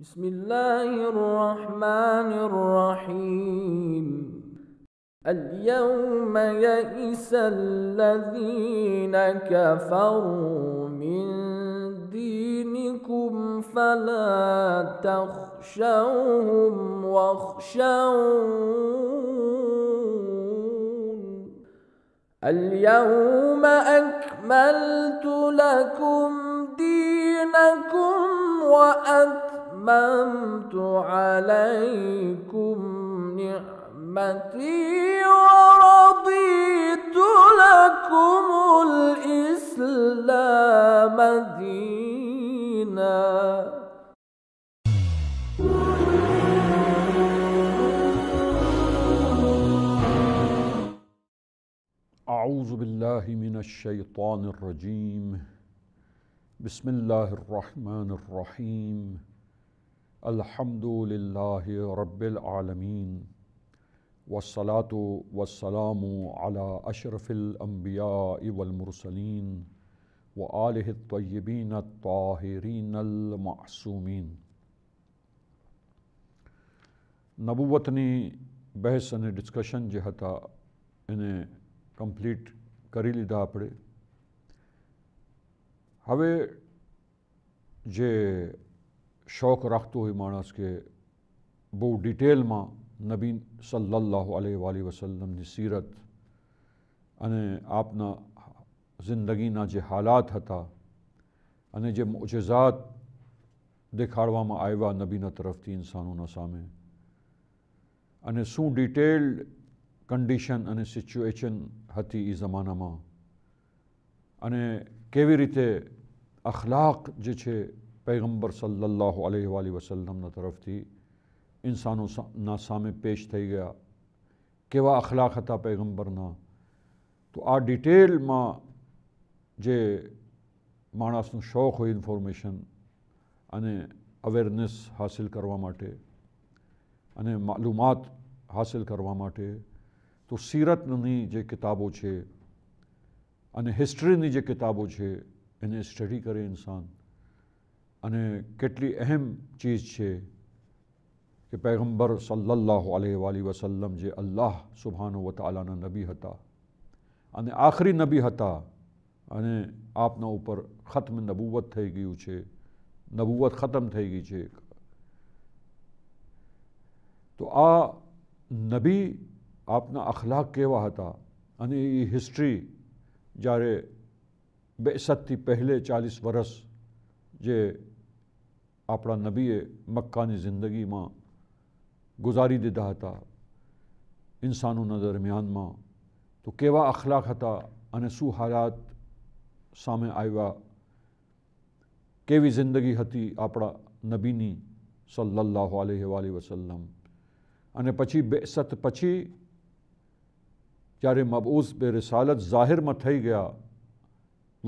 بسم الله الرحمن الرحيم اليوم يئس الذين كفروا من دينكم فلا تخشوهم واخشون اليوم أكملت لكم دينكم وأكملت أتممت عليكم نعمتي ورضيت لكم الإسلام دينا أعوذ بالله من الشيطان الرجيم بسم الله الرحمن الرحيم الحمد للہ رب العالمین والصلاة والسلام على اشرف الانبیاء والمرسلین وآلہ الطیبین الطاہرین المعصومین نبوتنی بحث انہیں ڈسکشن جہا تھا انہیں کمپلیٹ کری لی دا پڑے ہوئے جے شوق رکھتو ہوئی مانس کے بو ڈیٹیل ماں نبی صلی اللہ علیہ وآلہ وسلم نے سیرت انہیں آپنا زندگی نا جے حالات ہتا انہیں جے معجزات دکھاڑوا ماں آئیوا نبی نا طرف تھی انسانوں نا سامے انہیں سو ڈیٹیل کنڈیشن انہیں سیچویچن ہتی ای زمانہ ماں انہیں کیوی ریتے اخلاق جے چھے پیغمبر صلی اللہ علیہ وآلہ وسلم طرف تھی انسانوں سامنے پیش تھی گیا کہ اخلاق تھا نہ تو آ ڈیٹیل جے مانا مانسن شوق ہونفرمیشن اویرنس ہاسل کراسل کر سیرتنی چھے ہے ہسٹری چھے ہے سٹیڈی کرے انسان کیٹلی اہم چیز ہے کہ پیغمبر صلی اللہ علیہ ولی وسلم اللہ سبحان وطالانہ نبی تھا آخری نبی تھا ختم نبوت تھائی گیوں ہے نبوت ختم تھیں تو آ نبی آپ اخلاق کہہ تھا ہسٹری جائے بی ستھی پہلے چالیس ورس جی اپنا نبی مکانی زندگی ماں گزاری دیتا ہتا انسانوں دسانوں درمیان ماں تو کیوا اخلاق ہتا تھا حالات سامے آئیوا کیوی زندگی ہتی اپنا نبی نی صلی اللہ علیہ وآلہ وسلم پچیس پچی جائے مبوز بے رسالت ظاہر مت تھوڑی گیا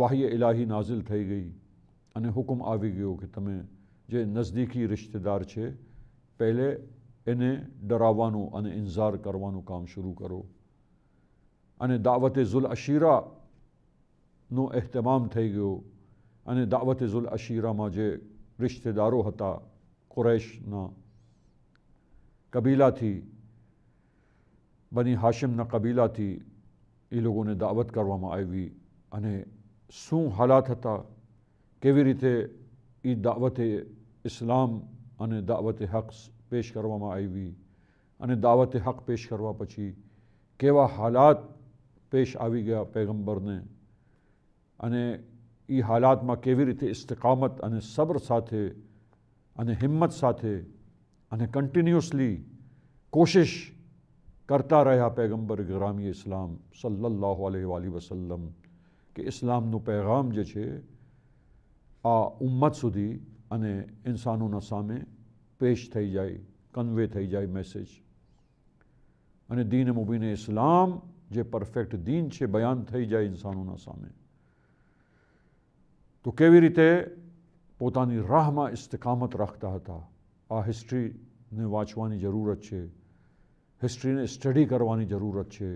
وحی الہی نازل تھے گئی انہیں حکم آوی آ ہو کہ تمہیں نزدیکی رشتہ دار چھے پہلے ایروانوں ازار کروانو کام شروع کرو انہیں دعوت ذل اشیرہ تھے گئو انہیں دعوت ذل اشیرہ میں قریش نا قبیلہ تھی بنی ہاشم قبیلا یہ دعوت سون حالات کی دعوت اسلام انہیں دعوت حق پیش کروا آئی وی انہیں دعوت حق پیش کروا پچی کے حالات پیش آوی گیا پیغمبر نے انہیں یہ حالات استقامت انہیں صبر ساتھے انہیں حمد ساتھے انہیں کنٹینیوسلی کوشش کرتا رہا پیغمبر گرامی اسلام صلی اللہ علیہ وآلہ وسلم کہ اسلام نو پیغام جے چھے آ امت سو دی انسانوں سامنے پیش تھے جائے کنو جائے میسج اِن دین مبین اسلام جو پرفیکٹ دین ہے بیان تھائی جائے انسانوں سامنے تو کیکامت رکھتا تھا آٹری واچا ضرورت ہے ہیسٹری اسٹڈی کرنے ضرورت ہے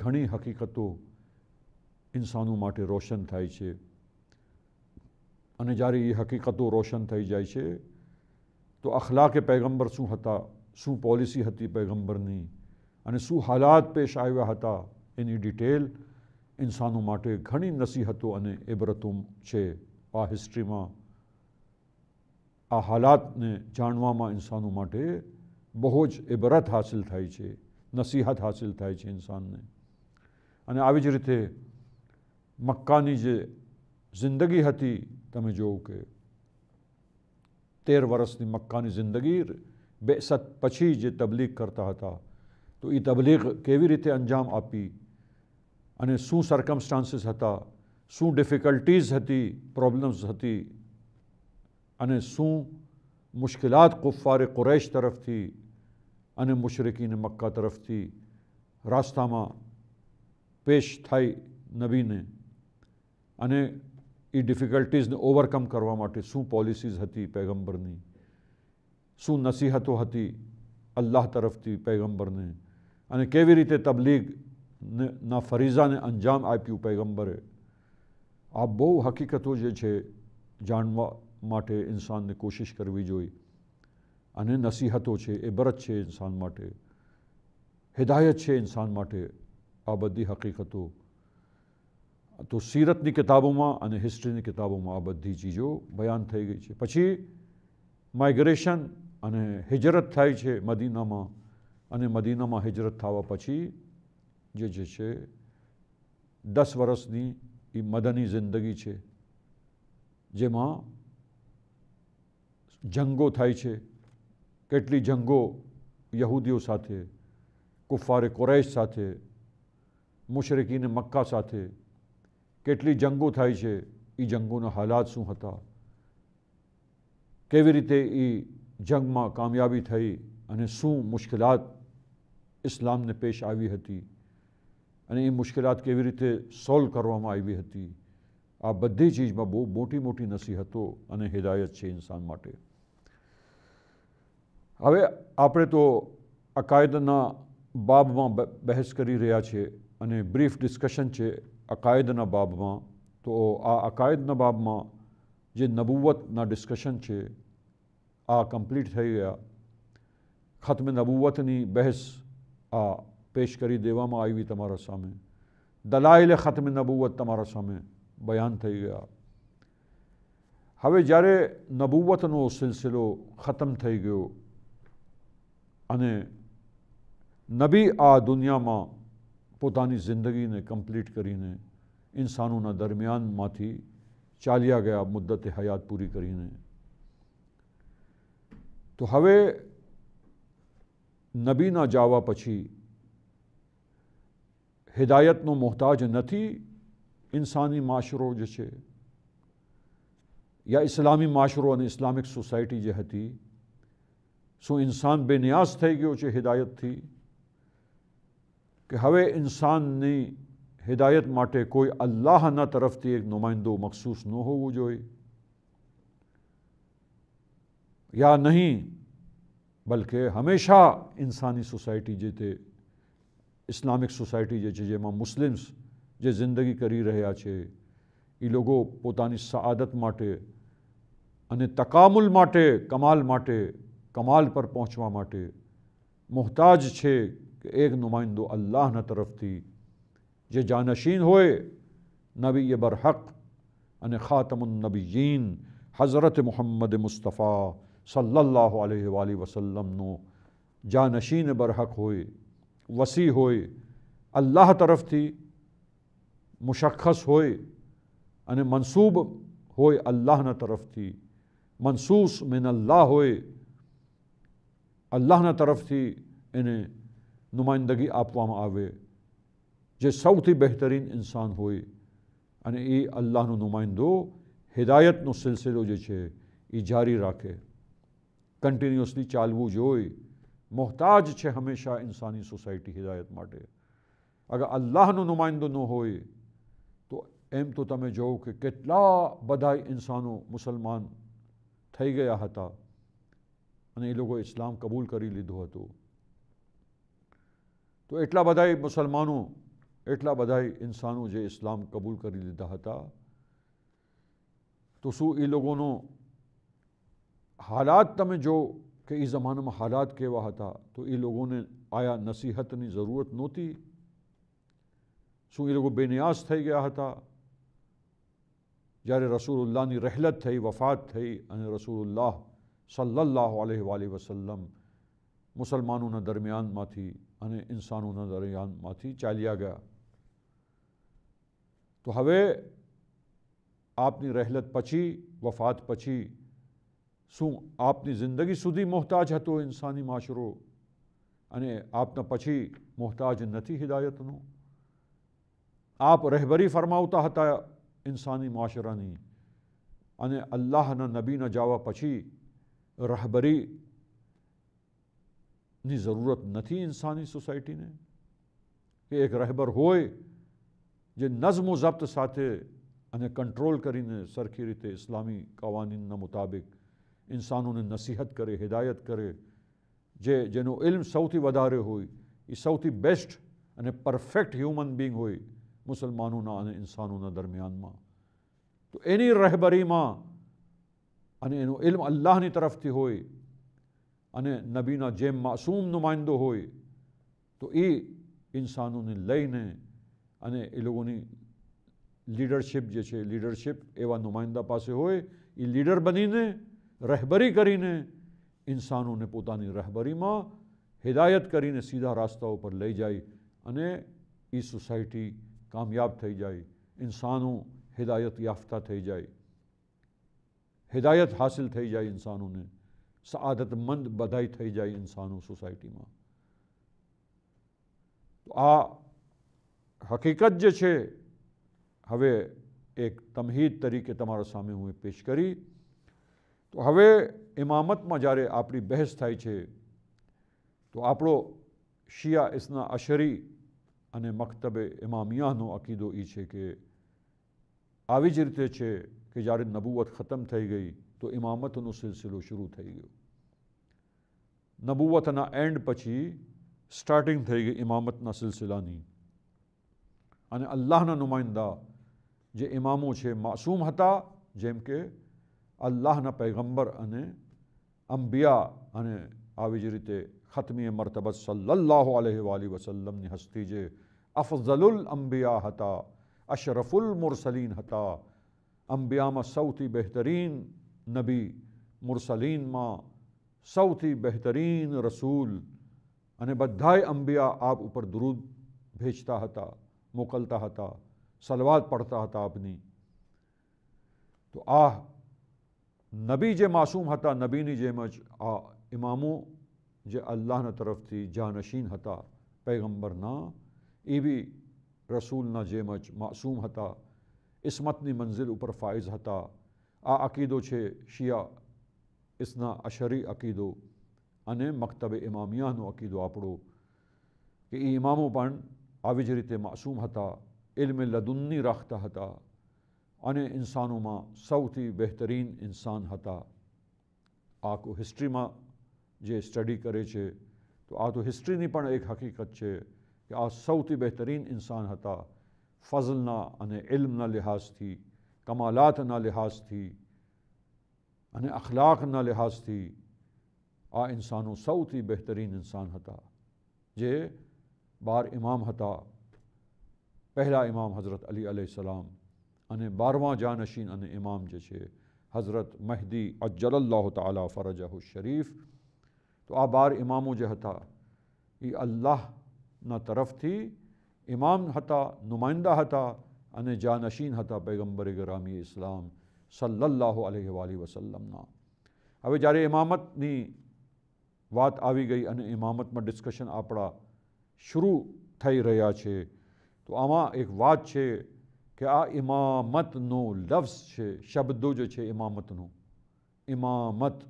گھنی حقیقت انسانوں میں روشن تھائے ہے اور جی یہ حقیقتوں روشن تھے جائے تو اخلاقے پیغمبر شو شو پولیسی تھی پیگمبرنی شو حالات پیش آیا تھا ڈیٹیل انسانوں گی نصیح اور عبرتوں ہے ہسٹری میں آ حالات نے جانا انسانوں بہتجرت حاصل کرسیحت حاصل کریتے مکہ زندگی تھی تمہیں جو کہ تیر ورس نی مکانی زندگی بے ست پچھی جے تبلیغ کرتا ہتا تو ای تبلیغ کیوی ریتے انجام آپی انہیں سو سرکمسٹانسز ہتا سو ڈیفیکلٹیز ہتی پرابلمز ہتی انہیں سو مشکلات قفار قریش طرف تھی انہیں مشرقین مکہ طرف تھی راستہ ماں پیش تھائی نبی نے انہیں یہ ڈیفیکلٹیز نے اوورکم کرو شو پولیسیز ہوتی پیگمبرنی شیحتوں تھی اللہ طرف تھی پیغمبر نے کیبلیغ نہ فریزا نے اجام آیگمبر آ بہ حقیقت جو ہے جانوس نے کوشش کرو نصیح سے ابرت ہے انسان مٹ ہدایت ہے انسان مٹ آ بڑی حقیقتوں તો સીરતની કિતાબોમાં અને હિસ્ટ્રીની કિતાબોમાં આ બધી ચીજો બયાન થઈ ગઈ છે પછી માઇગ્રેશન અને હિજરત થાય છે મદીનામાં અને મદીનામાં હિજરત થવા પછી જે જે છે દસ વર્ષની એ મદની જિંદગી છે જેમાં જંગો થાય છે કેટલી જંગો યહૂદીઓ સાથે કુફારે કોરેશ સાથે મુશરકીને મક્કા સાથે કેટલી જંગો થાય છે એ જંગોના હાલાત શું હતા કેવી રીતે એ જંગમાં કામયાબી થઈ અને શું મુશ્કેલાત ઇસ્લામને પેશ આવી હતી અને એ મુશ્કેલાત કેવી રીતે સોલ્વ કરવામાં આવી હતી આ બધી ચીજમાં બહુ મોટી મોટી નસીહતો અને હિદાયત છે ઇન્સાન માટે હવે આપણે તો આ કાયદાના બાબમાં બહેસ કરી રહ્યા છીએ અને બ્રીફ ડિસ્કશન છે عقائد باب میں تو آ عقائد آکائد ناپ میں نبوت نہ ڈسکشن چھے آ کمپلیٹ گیا ختم نبوت نی بحث آ پیش کری کر دے تمہارا سامنے دلائل ختم نبوت تمہارا سامنے بیان تھے ہاں جارے نبوت نو سلسلو ختم تھوڑی گیو نبی آ دنیا ماں نے کمپلیٹ کروں درمیان چالیا گیا مدت حیات پوری کرے نبی پچھی ہدایت نو محتاج نہیں انسانی معاشروں یا الای معشروں اسلامک سوسائٹی سو انسان بے نیاس گیوں سے ہدایت تھی کہ ہوے انسان نے ہدایت ماٹے کوئی اللہ نہ طرف تھی ایک نمائندو مخصوص نہ ہو وہ جو ہے یا نہیں بلکہ ہمیشہ انسانی سوسائٹی جے تھے اسلامک سوسائٹی جے چھے ماں مسلمز جے زندگی کری رہے آچھے ای لوگو پوتانی سعادت ماٹے انہیں تکامل ماٹے کمال ماٹے کمال پر پہنچوا ماٹے محتاج چھے کہ ایک نمائندو اللہ نہ طرف تھی یہ جانشین ہوئے نبی برحق ان خاتم النبیین حضرت محمد مصطفیٰ صلی اللہ علیہ وآلہ وسلم نو جانشین برحق ہوئے وسیع ہوئے اللہ طرف تھی مشخص ہوئے ان منصوب ہوئے اللہ نہ طرف تھی منصوص من اللہ ہوئے اللہ نہ طرف تھی انہیں નુમાઇંદગી આપવામાં આવે જે સૌથી બહેતરીન ઇન્સાન હોય અને એ અલ્લાહનો નુમાઇંદો હિદાયતનો સિલસિલો જે છે એ જારી રાખે કન્ટિન્યુઅસલી ચાલવું જોઈ મોહતાજ છે હંમેશા ઇન્સાની સોસાયટી હિદાયત માટે અગર અલ્લાહનો નુમાઇંદો ન હોય તો એમ તો તમે જોવો કે કેટલા બધા ઇન્સાનો મુસલમાન થઈ ગયા હતા અને એ લોકો ઇસ્લામ કબૂલ કરી લીધું હતું تو اٹلا بدائی مسلمانوں اٹلا بدائی انسانوں جے اسلام قبول کری لا تھا تو سو ای لوگوں حالات تم جو کہ ای زمانہ میں حالات کے وہاں تھا تو ای لوگوں نے آیا نصیحت نہیں ضرورت تھی سو ای لوگوں بے نیاز تھے گیا تھا جارے رسول اللہ نے رحلت تھے وفات تھے انہیں رسول اللہ صلی اللہ علیہ وآلہ وسلم مسلمانوں نے درمیان ماں تھی انسانوں دریان میں ہی چالیا گیا تو ہاں آپلت پچی وفات پچھنی زندگی سدھی محتاجی معاشروں پچی محتاج نہیں ہدایتوں فرموتا معاشرہ اللہ نبی نہ جا پچیب جی، ضرورت تھی انسانی سوسائٹی نے کہ ایک رہبر ہوئے جو نظم و ضبط ساتھے انہیں کنٹرول کرینے سرکھی ریتے اسلامی قوانین نہ مطابق انسانوں نے نصیحت کرے ہدایت کرے جے جنو علم سوتی ودارے ہوئی یہ سوتی بیسٹ انہیں پرفیکٹ ہیومن بینگ ہوئی مسلمانوں نہ نہ انہیں انسانوں درمیان ماں تو اینی رہبری ماں انہوں علم اللہ طرف تھی ہوئی અને નબીના જેમ માસૂમ નુમાઇંદો હોય તો એ ઇન્સાનોને લઈને અને એ લોકોની લીડરશિપ જે છે લીડરશિપ એવા નુમાઇંદા પાસે હોય એ લીડર બનીને રહેબરી કરીને ઇન્સાનોને પોતાની રહેબરીમાં હિદાયત કરીને સીધા રાસ્તા ઉપર લઈ જાય અને એ સોસાયટી કામયાબ થઈ જાય ઇન્સાનો હિદાયત યાફતા થઈ જાય હિદાયત હાસિલ થઈ જાય ઇન્સાનોને સઆદતમંદ બધાય થઈ જાય ઇન્સાનો સોસાયટીમાં તો આ હકીકત જે છે હવે એક તમહીદ તરીકે તમારા સામે હું પેશ કરી તો હવે ઇમામતમાં જ્યારે આપણી બહેસ થાય છે તો આપણો શિયા ઇસના અશરી અને મક્તબે ઇમામિયાનો અકીદો એ છે કે આવી જ રીતે છે કે જ્યારે નબુવત ખતમ થઈ ગઈ تو امامت سلسلوں شروع تھو نبت اینڈ پچی سٹارٹنگ تھی گئی امامت سلسلہ یعنی اللہ نمائندہ جو امام ہے معصومتا جم کے اللہ پیغمبر یعنی انبیا یعنی جی ختمی مرتبہ صلی اللہ علیہ ولی وسلم ہستیجی افزل امبیا تھا اشرف المسلیم تھا امبیا میں سو تھی بہترین نبی مرسلین ماں سوتی بہترین رسول بدھائے انبیاء آپ اوپر درود بھیجتا ہتا مقلتا ہتا سلوات پڑھتا ہتا اپنی تو آہ نبی جے معصوم ہتا نبی نی جے مج آ امامو جے اللہ نہ طرف تھی جانشین ہتا پیغمبر نا ای بھی رسول نہ جے معصوم ہتا اسمت نی منزل اوپر فائز ہتا آ عقیدو ہے شیعہ اسنا اشری عقیدو انے مکتب عقیدو آپڑو کہ ای امامو پن آئی جیتے معصوم تھا علم لدنی رکھتا تھا انسانوں میں سو تھی بہترین انسان تھا آکو ہسٹری میں جے اسٹڈی کرے چھے تو آ تو ہسٹری نہیں ایک حقیقت چھے کہ آ سوتی بہترین انسان تھا فضل اِن علمنا لحاظ تھی کمالات نہ لحاظ تھی ان یعنی اخلاق نہ لحاظ تھی آ انسانوں سو تھی بہترین انسان ہتا جے بار امام ہتا پہلا امام حضرت علی علیہ السلام ان یعنی بارواں جانشین یعنی امام جے چھے حضرت مہدی اجل اللہ تعالی فرجہ الشریف تو آ بار اماموں ہتا یہ اللہ نہ طرف تھی امام ہتا نمائندہ ہتا ان جانشین نشین پیغمبر گرامی اسلام صلی اللہ علیہ وآلہ وسلم ہاں جارے امامت نی وات آوی گئی ان امامت میں ڈسکشن آپڑا شروع تھائی تھیا چھے تو آما ایک وات چھے کہ آ امامت نو لفظ چھے جو چھے امامت نو امامت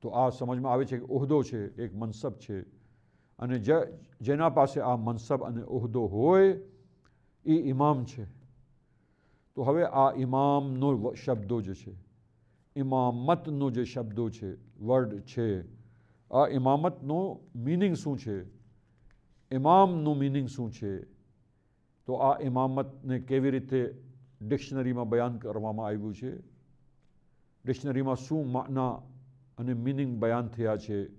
تو آ سمجھ میں آوے چھے کہ اہدو چھے ایک منصب چھے ج جنا پاس آ منصب ا اہدو ہوئے એ ઇમામ છે તો હવે આ ઇમામનો શબ્દો જે છે ઇમામતનો જે શબ્દો છે વર્ડ છે આ ઇમામતનો મિનિંગ શું છે ઇમામનું મિનિંગ શું છે તો આ ઇમામતને કેવી રીતે ડિક્શનરીમાં બયાન કરવામાં આવ્યું છે ડિક્શનરીમાં શું માના અને મિનિંગ બયાન થયા છે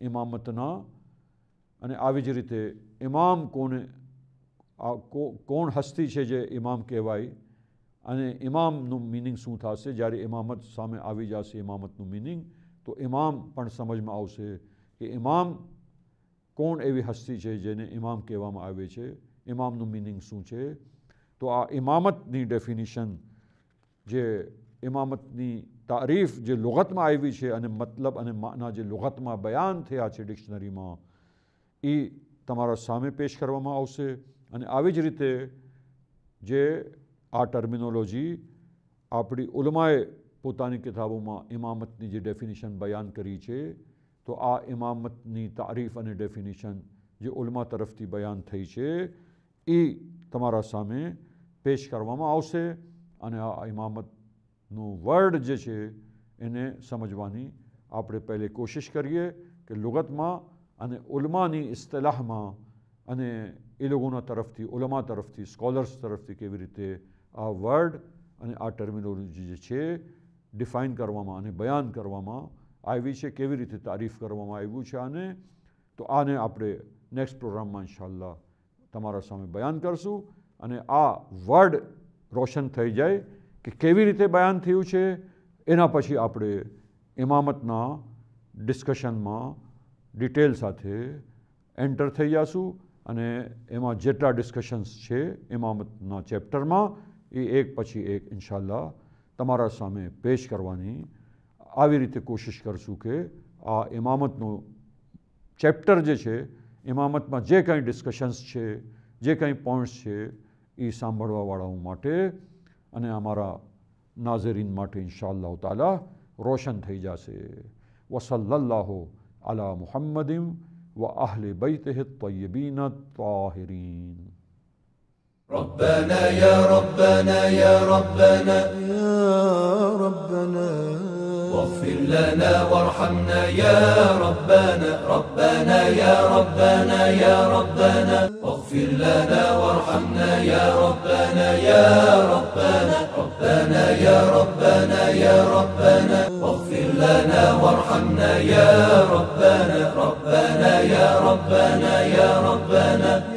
ઇમામતના અને આવી જ રીતે ઇમામ કોને આ કોણ હસ્તી છે જે ઇમામ કહેવાય અને ઇમામનું મિનિંગ શું થશે જ્યારે ઇમામત સામે આવી જશે ઇમામતનું મિનિંગ તો ઇમામ પણ સમજમાં આવશે કે ઇમામ કોણ એવી હસ્તી છે જેને ઇમામ કહેવામાં આવે છે ઇમામનું મિનિંગ શું છે તો આ ઇમામતની ડેફિનિશન જે ઇમામતની તારીફ જે લુગતમાં આવી છે અને મતલબ અને માના જે લુગતમાં બયાન થયા છે ડિક્શનરીમાં એ તમારા સામે પેશ કરવામાં આવશે અને આવી જ રીતે જે આ ટર્મિનોલોજી આપણી ઉલમાએ પોતાની કિતાબોમાં ઇમામતની જે ડેફિનેશન બયાન કરી છે તો આ ઇમામતની તારીફ અને ડેફિનેશન જે ઉલમા તરફથી બયાન થઈ છે એ તમારા સામે પેશ કરવામાં આવશે અને આ ઇમામતનું વર્ડ જે છે એને સમજવાની આપણે પહેલે કોશિશ કરીએ કે લુગતમાં અને ઉલમાની ઇસ્તલાહમાં અને એ લોકોના તરફથી ઓલમા તરફથી સ્કોલર્સ તરફથી કેવી રીતે આ વર્ડ અને આ ટર્મિનોલોજી જે છે ડિફાઇન કરવામાં અને બયાન કરવામાં આવી છે કેવી રીતે તારીફ કરવામાં આવ્યું છે આને તો આને આપણે નેક્સ્ટ પ્રોગ્રામમાં ઇન્શાલ્લાહ તમારા સામે બયાન કરશું અને આ વર્ડ રોશન થઈ જાય કે કેવી રીતે બયાન થયું છે એના પછી આપણે ઇમામતના ડિસ્કશનમાં ડિટેલ સાથે એન્ટર થઈ જશું ایما جتنس ہے امامت چیپٹر میں یہ ایک پچھلے ایک انشاء اللہ تمہارا سامنے پیش کرو ریتے کوشش کرشوں کہ آ امامت چیپٹر جو ہے امامت میں جو کئی ڈیسکشنس کئی پوائنٹس ہے یہ ساحڑ والا امرا ناظرین مٹ ان شاء اللہ تعالی روشن تھسے وسلو الا محمدیم واهل بيته الطيبين الطاهرين ربنا يا ربنا يا ربنا يا ربنا واغفر لنا وارحمنا يا ربنا ربنا يا ربنا يا ربنا واغفر لنا وارحمنا يا ربنا يا ربنا ربنا يا ربنا يا ربنا لنا وارحمنا يا ربنا ربنا يا ربنا يا ربنا